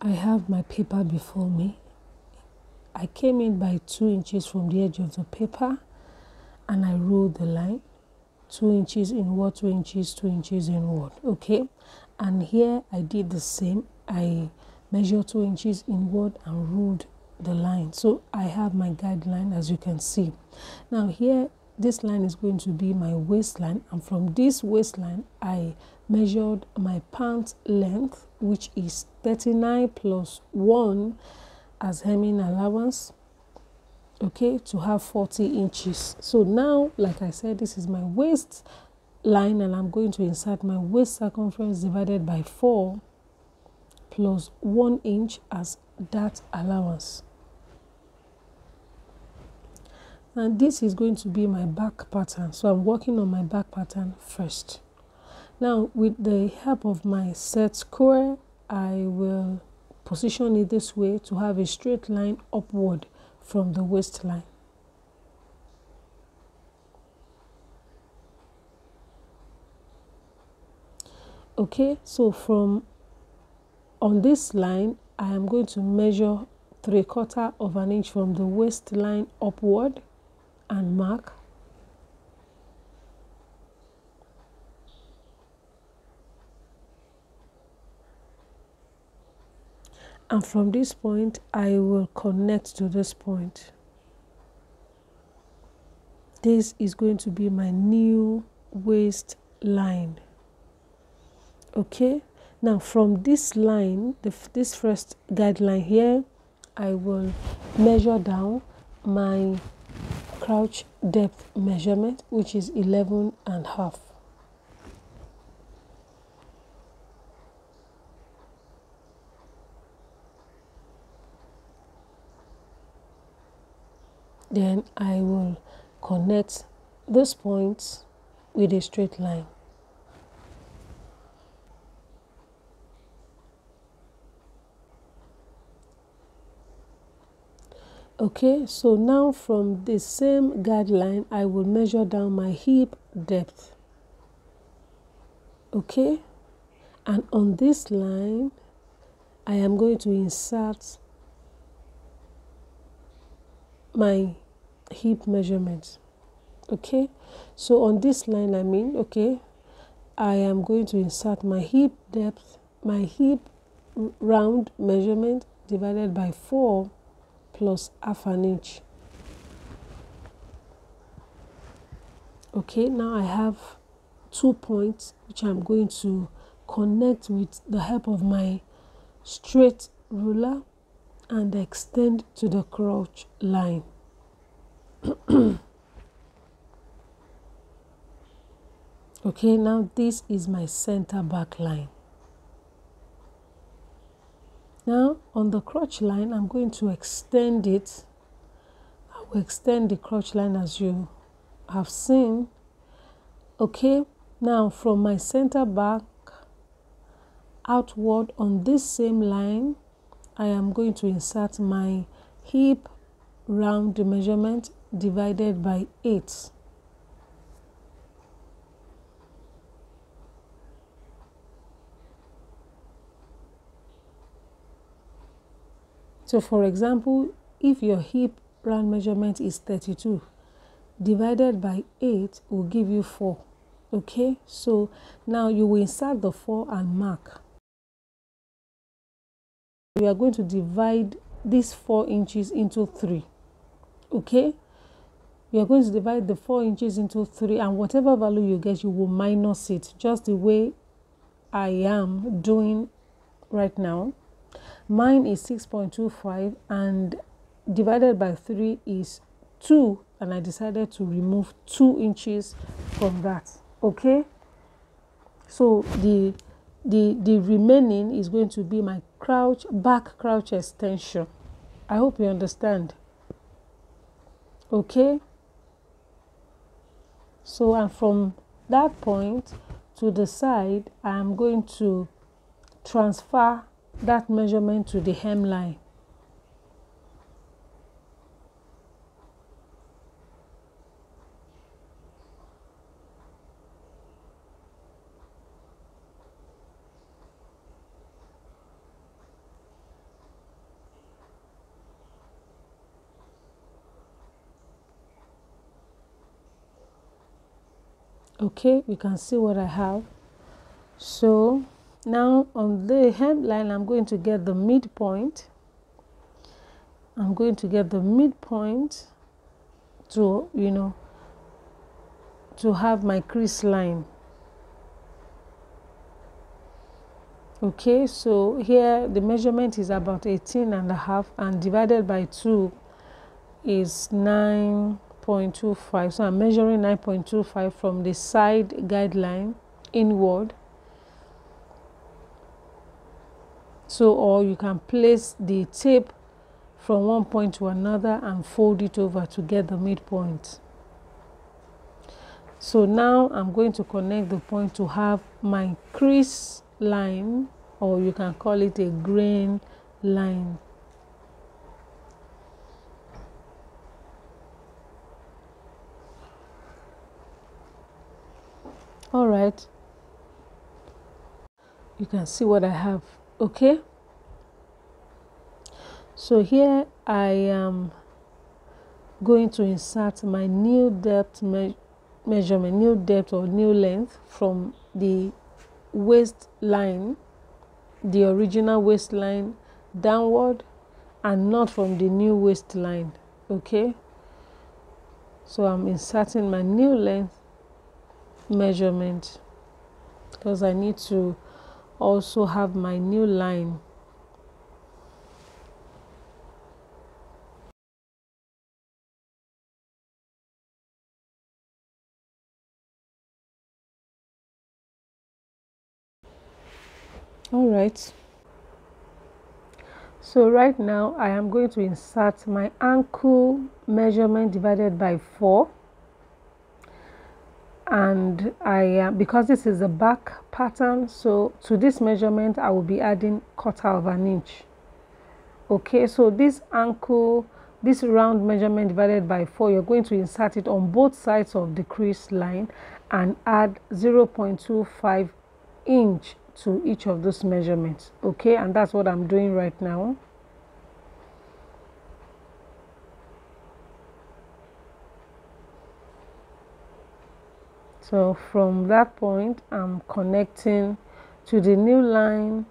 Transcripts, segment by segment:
I have my paper before me. I came in by 2 inches from the edge of the paper and I ruled the line 2 inches inward, 2 inches, 2 inches inward. Okay, and here I did the same. I measured 2 inches inward and ruled the line. So I have my guideline as you can see. Now here this line is going to be my waistline and from this waistline I measured my pant length which is 39 plus 1 as hemming allowance okay to have 40 inches. So now like i said this is my waist line and i'm going to insert my waist circumference divided by 4 plus 1 inch as that allowance. And this is going to be my back pattern. So i'm working on my back pattern first now with the help of my set square i will position it this way to have a straight line upward from the waistline. Okay, so from on this line, I am going to measure three quarter of an inch from the waistline upward and mark and from this point I will connect to this point. This is going to be my new waist line okay? Now from this line the, this first guideline here I will measure down my crouch depth measurement which is 11 and half then I will connect this point with a straight line. Okay, so now from the same guideline, I will measure down my hip depth. Okay, and on this line, I am going to insert my hip measurement okay so on this line i mean okay i am going to insert my hip depth my hip round measurement divided by 4 plus half an inch okay now i have two points which i'm going to connect with the help of my straight ruler and extend to the crotch line. okay, now this is my center back line. Now on the crotch line, I'm going to extend it. I will extend the crotch line as you have seen. Okay, now from my center back outward on this same line, I am going to insert my hip round the measurement divided by 8. So for example, if your hip round measurement is 32, divided by 8 will give you 4. Okay, so now you will insert the 4 and mark we are going to divide these 4 inches into 3 okay we are going to divide the 4 inches into 3 and whatever value you get you will minus it just the way I am doing right now. Mine is 6.25 and divided by 3 is 2 and I decided to remove 2 inches from that okay? So the the the remaining is going to be my crouch back crouch extension. I hope you understand. Okay so and from that point to the side i am going to transfer that measurement to the hemline okay you can see what I have. So now on the hemline I'm going to get the midpoint. I'm going to get the midpoint to you know to have my crease line. Okay so here the measurement is about 18 and a half and divided by 2 is 9.25 so I'm measuring 9.25 from the side guideline inward. So or you can place the tape from one point to another and fold it over to get the midpoint. So now I'm going to connect the point to have my crease line or you can call it a grain line all right. You can see what I have okay? So here I am going to insert my new depth me measurement new depth or new length from the waistline the original waistline downward and not from the new waistline okay? So I'm inserting my new length measurement because I need to also have my new line. All right so right now I am going to insert my ankle measurement divided by 4 and I uh, because this is a back pattern so to this measurement I will be adding quarter of an inch. Okay so this ankle this round measurement divided by 4 you're going to insert it on both sides of the crease line and add 0.25 inch to each of those measurements. Okay and that's what I'm doing right now so from that point I'm connecting to the new line.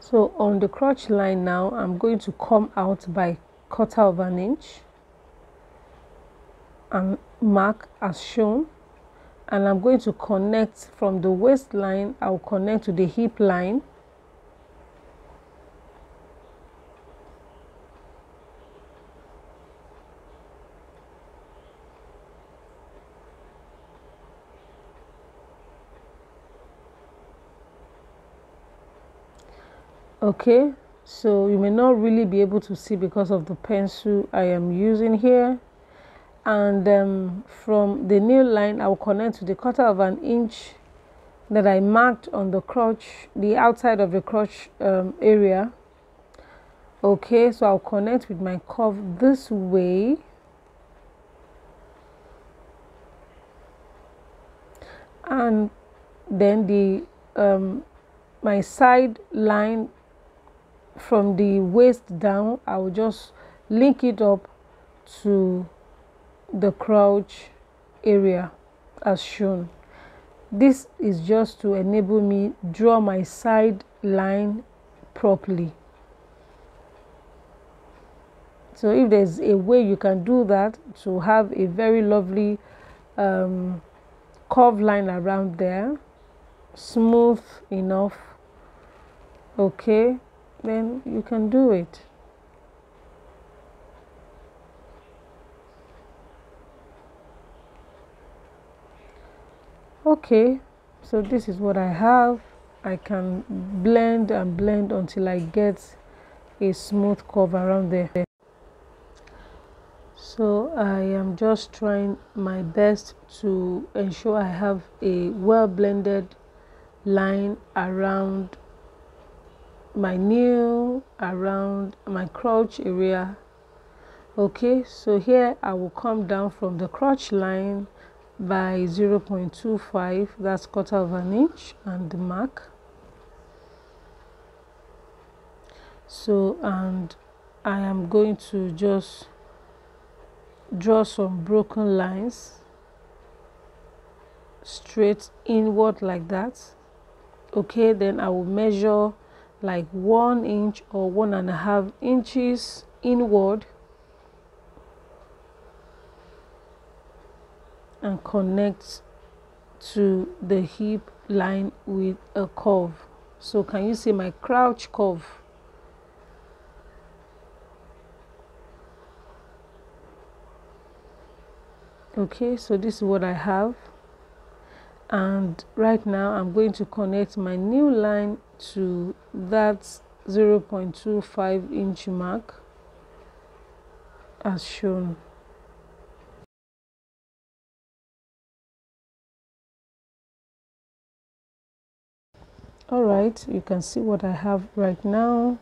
So on the crotch line now I'm going to come out by quarter of an inch and mark as shown and I'm going to connect from the waistline I'll connect to the hip line. Okay so you may not really be able to see because of the pencil I am using here and um, from the new line I will connect to the quarter of an inch that I marked on the crotch the outside of the crotch um, area. Okay so I'll connect with my curve this way. And then the um, my side line from the waist down I will just link it up to the crouch area as shown this is just to enable me draw my side line properly so if there's a way you can do that to have a very lovely um, curve line around there smooth enough okay then you can do it. Okay, so this is what I have. I can blend and blend until I get a smooth curve around there. So I am just trying my best to ensure I have a well blended line around my nail around my crotch area okay so here I will come down from the crotch line by 0.25 that's quarter of an inch and the mark. So and I am going to just draw some broken lines straight inward like that. Okay then I will measure like one inch or one and a half inches inward and connect to the hip line with a curve. So can you see my crouch curve? Okay so this is what I have. And right now I'm going to connect my new line to that 0.25 inch mark as shown all right you can see what I have right now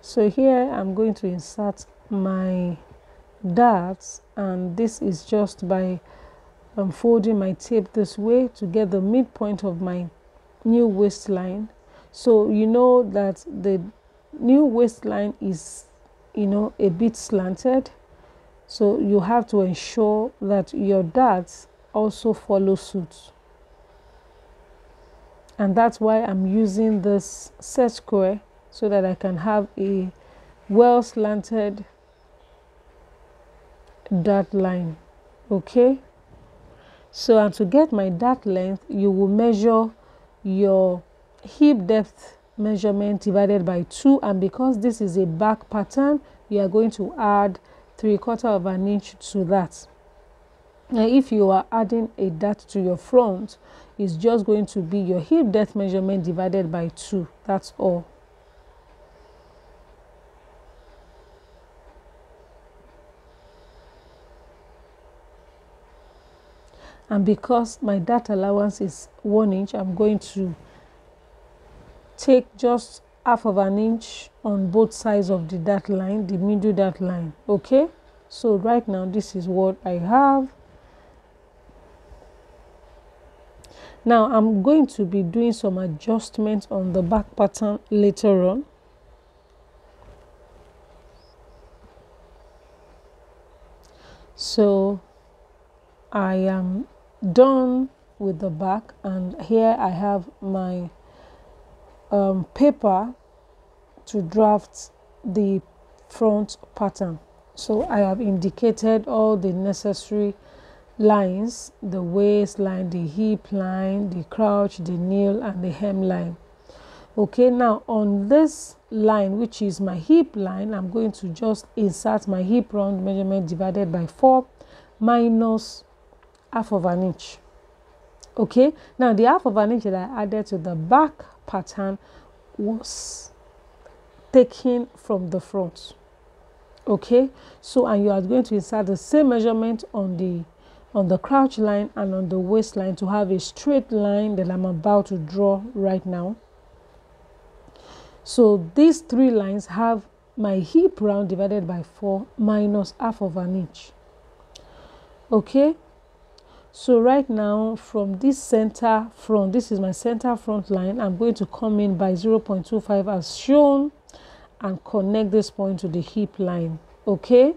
so here I'm going to insert my darts and this is just by I'm folding my tape this way to get the midpoint of my new waistline. So you know that the new waistline is, you know, a bit slanted. So you have to ensure that your darts also follow suit. And that's why I'm using this set square so that I can have a well slanted dart line. Okay. So and to get my dart length, you will measure your hip depth measurement divided by 2 and because this is a back pattern, you are going to add 3 quarter of an inch to that. Now if you are adding a dart to your front, it's just going to be your hip depth measurement divided by 2. That's all. and because my dart allowance is one inch I'm going to take just half of an inch on both sides of the dart line the middle dart line okay so right now this is what I have now I'm going to be doing some adjustments on the back pattern later on. So I am done with the back and here I have my um, paper to draft the front pattern. So I have indicated all the necessary lines the waistline the hip line the crouch the kneel and the hemline. Okay now on this line which is my hip line I'm going to just insert my hip round measurement divided by 4 minus half of an inch. Okay now the half of an inch that I added to the back pattern was taken from the front. Okay so and you are going to insert the same measurement on the on the crouch line and on the waistline to have a straight line that I'm about to draw right now. So these three lines have my hip round divided by 4 minus half of an inch. Okay? So right now from this center front this is my center front line. I'm going to come in by 0.25 as shown and connect this point to the hip line. Okay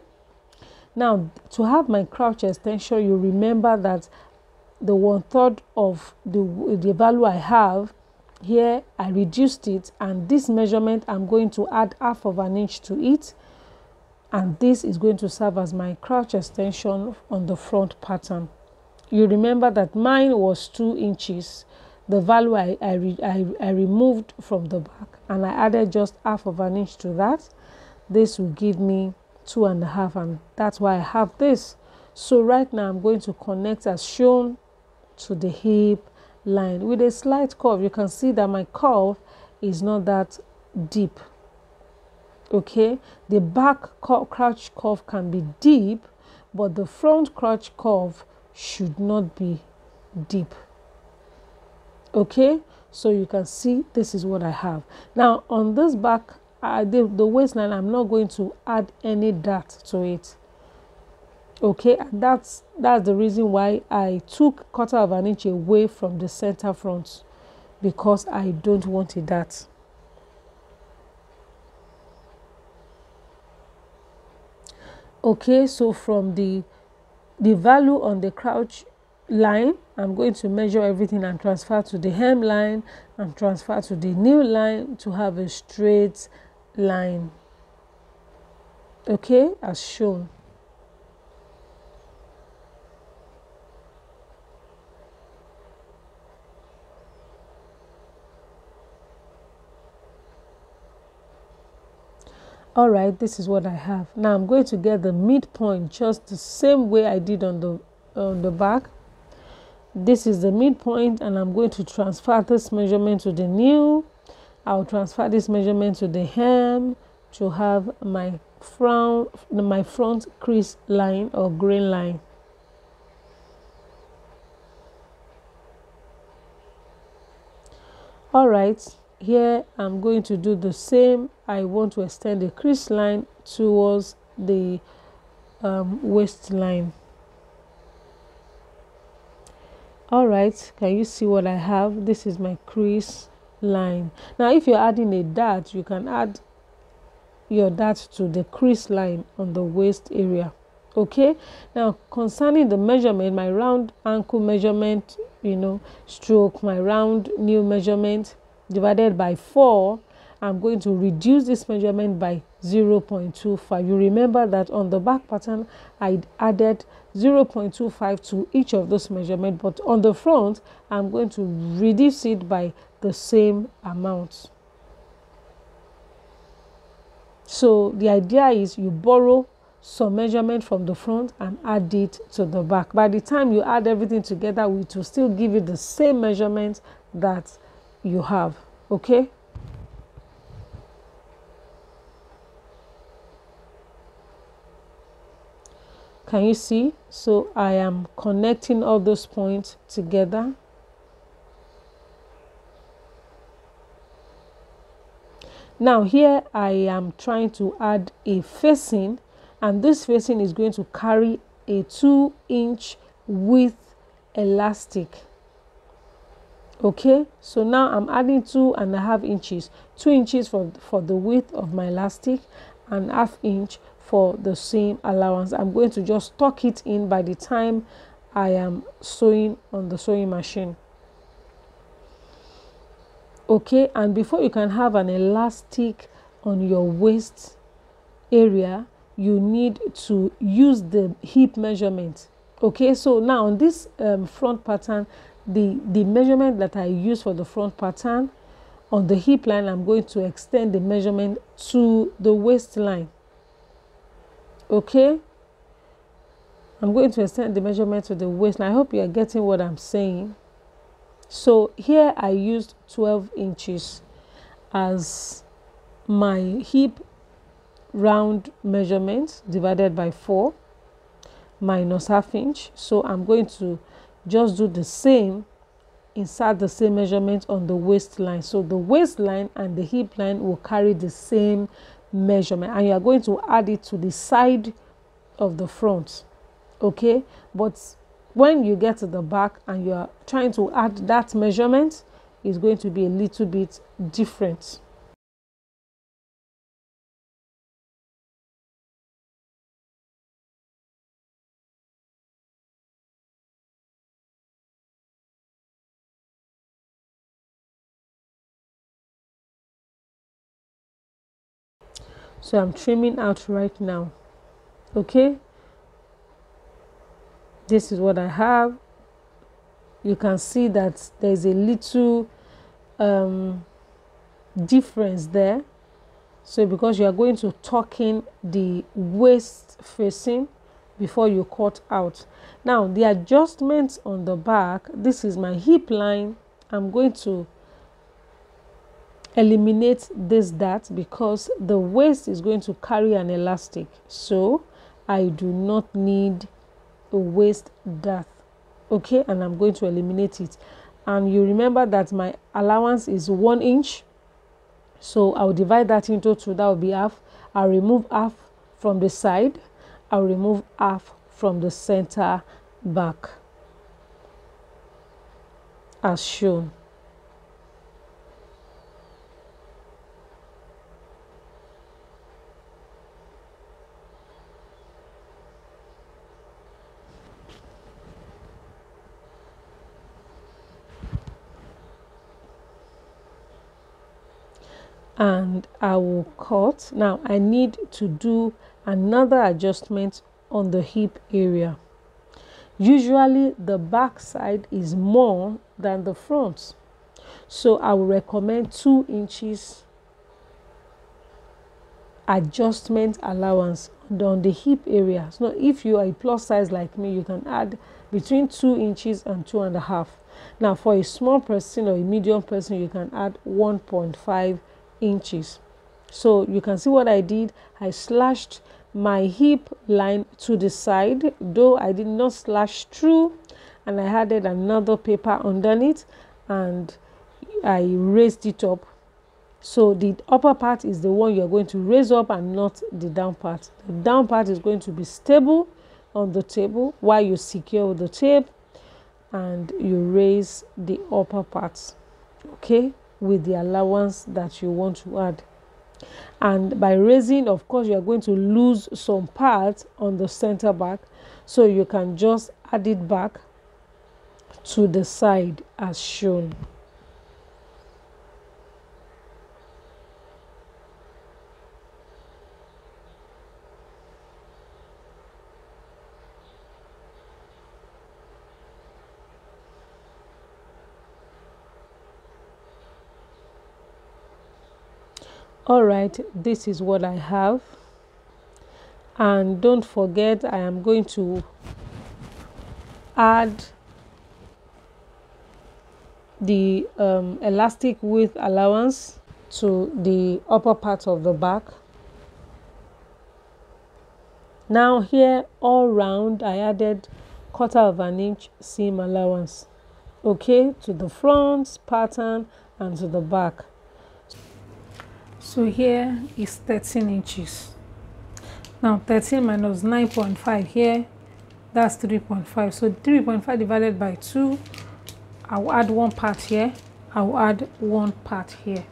now to have my crouch extension you remember that the one third of the the value i have here i reduced it and this measurement i'm going to add half of an inch to it. And this is going to serve as my crouch extension on the front pattern. You remember that mine was two inches. The value I, I, I, I removed from the back and I added just half of an inch to that. This will give me two and a half and that's why I have this. So right now I'm going to connect as shown to the hip line with a slight curve. You can see that my curve is not that deep okay? The back crouch curve can be deep but the front crouch curve should not be deep okay? So you can see this is what I have. Now on this back uh, the, the waistline i'm not going to add any dart to it. Okay and that's that's the reason why i took quarter of an inch away from the center front because i don't want it that okay so from the the value on the crouch line i'm going to measure everything and transfer to the hem line and transfer to the new line to have a straight line. Okay as shown. All right this is what i have. Now i'm going to get the midpoint just the same way i did on the on the back. This is the midpoint and i'm going to transfer this measurement to the new i'll transfer this measurement to the hem to have my front my front crease line or grain line. All right here I'm going to do the same. I want to extend the crease line towards the um, waistline all right can you see what I have? This is my crease line. Now if you're adding a dart you can add your dart to the crease line on the waist area. Okay? Now concerning the measurement my round ankle measurement you know stroke my round new measurement divided by 4 I'm going to reduce this measurement by 0.25 you remember that on the back pattern I added 0.25 to each of those measurements but on the front I'm going to reduce it by the same amount. So the idea is you borrow some measurement from the front and add it to the back. By the time you add everything together it will still give you the same measurement that you have okay can you see? So I am connecting all those points together. Now here I am trying to add a facing and this facing is going to carry a 2 inch width elastic. Okay? So now i'm adding two and a half inches. Two inches for for the width of my elastic and half inch for the seam allowance. I'm going to just tuck it in by the time i am sewing on the sewing machine. Okay and before you can have an elastic on your waist area you need to use the hip measurement. Okay so now on this um, front pattern the, the measurement that I use for the front pattern on the hip line, I'm going to extend the measurement to the waistline. Okay? I'm going to extend the measurement to the waistline. I hope you are getting what I'm saying. So here I used 12 inches as my hip round measurement divided by 4 minus half inch. So I'm going to just do the same insert the same measurement on the waistline so the waistline and the hip line will carry the same measurement and you are going to add it to the side of the front okay? But when you get to the back and you are trying to add that measurement it's going to be a little bit different so i'm trimming out right now. Okay? This is what i have. You can see that there's a little um, difference there. So because you are going to tuck in the waist facing before you cut out. Now the adjustments on the back this is my hip line. I'm going to eliminate this dart because the waist is going to carry an elastic. So I do not need a waist dart okay? And I'm going to eliminate it. And you remember that my allowance is one inch. So i'll divide that into two. That will be half. I'll remove half from the side. I'll remove half from the center back as shown and I will cut. Now I need to do another adjustment on the hip area. Usually the back side is more than the front. So I will recommend 2 inches adjustment allowance on the hip area. So if you are a plus size like me, you can add between 2 inches and two and a half. Now for a small person or a medium person, you can add 1.5 inches. So you can see what I did. I slashed my hip line to the side though I did not slash through and I added another paper underneath and I raised it up. So the upper part is the one you're going to raise up and not the down part. The down part is going to be stable on the table while you secure the tape and you raise the upper parts. Okay with the allowance that you want to add. And by raising of course you are going to lose some part on the center back. So you can just add it back to the side as shown all right this is what i have. And don't forget i am going to add the um, elastic width allowance to the upper part of the back. Now here all round i added quarter of an inch seam allowance okay to the front pattern and to the back so here is 13 inches. Now 13 minus 9.5 here that's 3.5 so 3.5 divided by 2 i'll add one part here i'll add one part here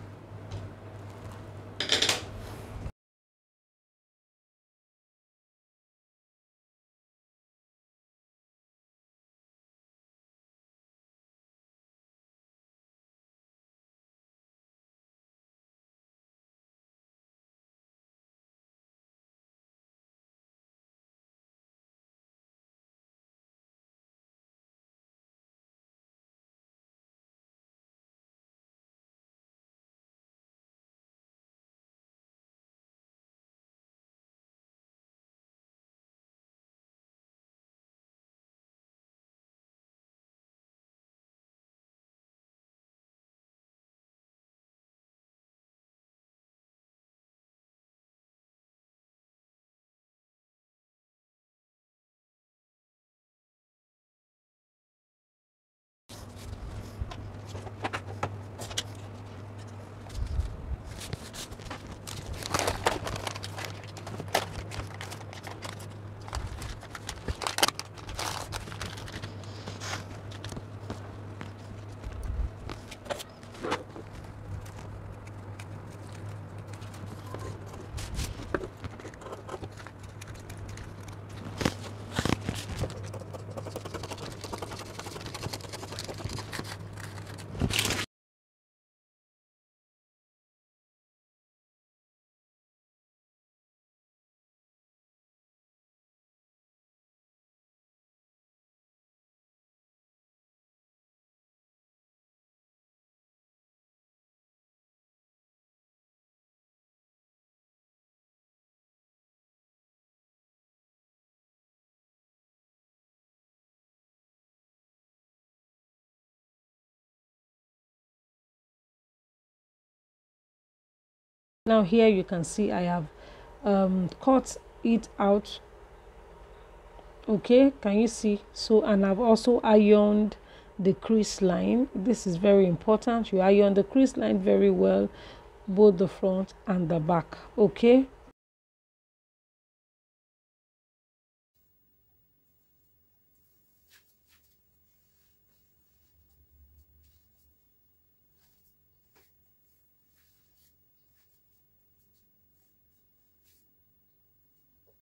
now here you can see i have um, cut it out. Okay can you see? So and i've also ironed the crease line. This is very important. You iron the crease line very well both the front and the back. Okay